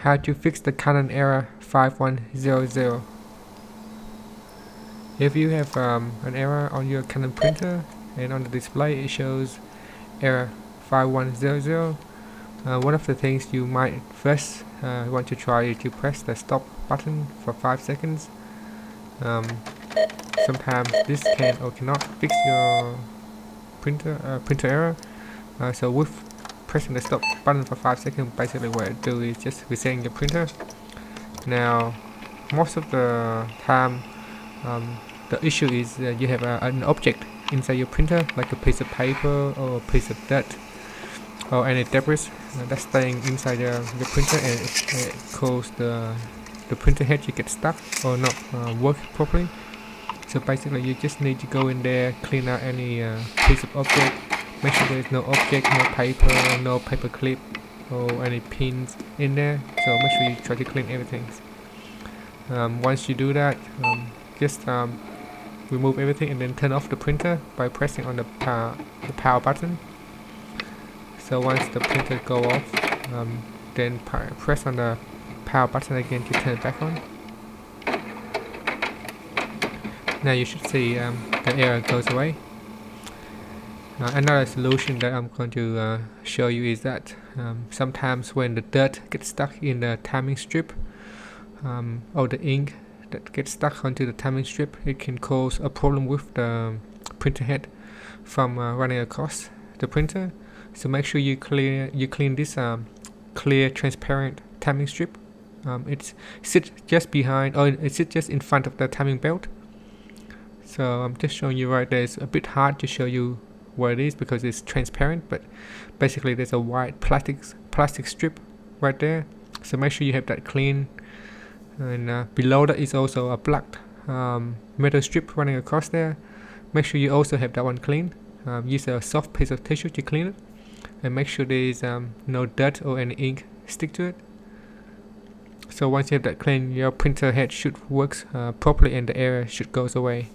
how to fix the Canon error 5100 if you have um, an error on your Canon printer and on the display it shows error 5100 uh, one of the things you might first uh, want to try is to press the stop button for 5 seconds. Um, sometimes this can or cannot fix your printer uh, printer error. Uh, so with pressing the stop button for 5 seconds basically what it do is just resetting your printer. Now most of the time um, the issue is uh, you have an object inside your printer like a piece of paper or a piece of dirt or any debris that's staying inside the, the printer and it, it cause the the printer head to get stuck or not uh, work properly. So basically you just need to go in there clean out any uh, piece of object make sure there's no object no paper no paper clip or any pins in there. So make sure you try to clean everything. Um, once you do that um, just um, remove everything and then turn off the printer by pressing on the power, the power button. So once the printer go off um, then press on the power button again to turn it back on. Now you should see um, the error goes away uh, another solution that I'm going to uh, show you is that um, sometimes when the dirt gets stuck in the timing strip um, or the ink that gets stuck onto the timing strip it can cause a problem with the printer head from uh, running across the printer. So make sure you clear you clean this um, clear transparent timing strip. Um, it's sits just behind or it sits just in front of the timing belt. So I'm just showing you right there. It's a bit hard to show you what it is because it's transparent but basically there's a white plastic plastic strip right there. So make sure you have that clean. And uh, below that is also a black um, metal strip running across there. Make sure you also have that one clean. Um, use a soft piece of tissue to clean it. And make sure there is um, no dirt or any ink stick to it. So once you have that clean your printer head should work uh, properly and the error should goes away